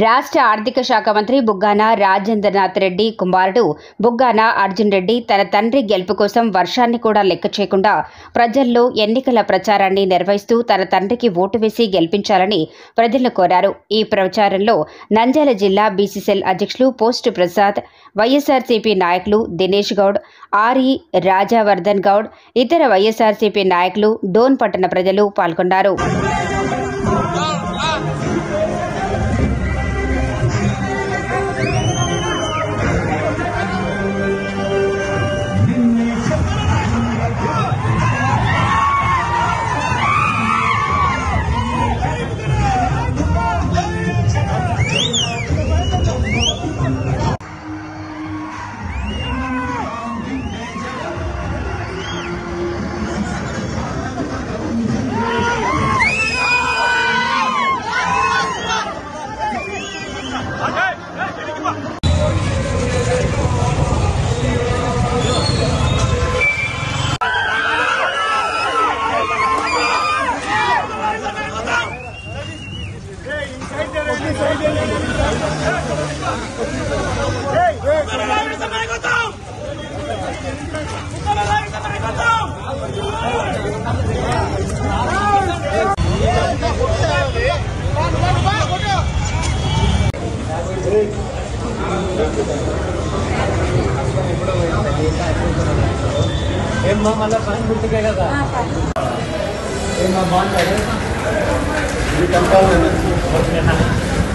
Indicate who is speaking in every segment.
Speaker 1: రాష్ట్ర ఆర్థిక శాఖ మంత్రి బుగ్గాన రాజేంద్రనాథ్ రెడ్డి కుమారుడు బుగ్గాన అర్జున్ రెడ్డి తన తండ్రి గెలుపు కోసం వర్షాన్ని కూడా లెక్క చేయకుండా ప్రజల్లో ఎన్నికల ప్రచారాన్ని నిర్వహిస్తూ తన తండ్రికి ఓటు వేసి గెలిపించాలని ప్రజలను కోరారు. ఈ ప్రచారంలో నంద్యాల జిల్లా బీసీసీఎల్ అధ్యక్షులు పోస్ట్ ప్రసాద్ వైఎస్ఆర్సీపీ నాయకులు దినేష్ గౌడ్ ఆర్ఈ రాజావర్ధన్ గౌడ్ ఇతర వైఎస్ఆర్సీపీ నాయకులు డోన్ పట్టణ ప్రజలు పాల్గొన్నారు.
Speaker 2: ఏమ్మా మళ్ళీ పని గుర్తుకే కదా ఏమ్మా బాగుంటాడు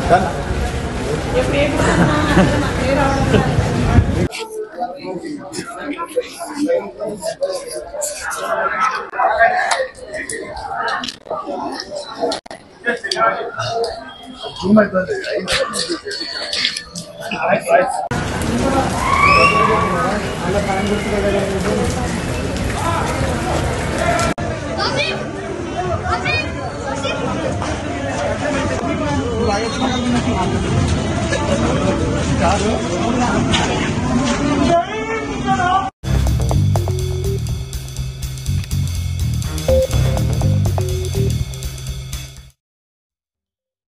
Speaker 3: Kan? Thank you. Thank you.